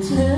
to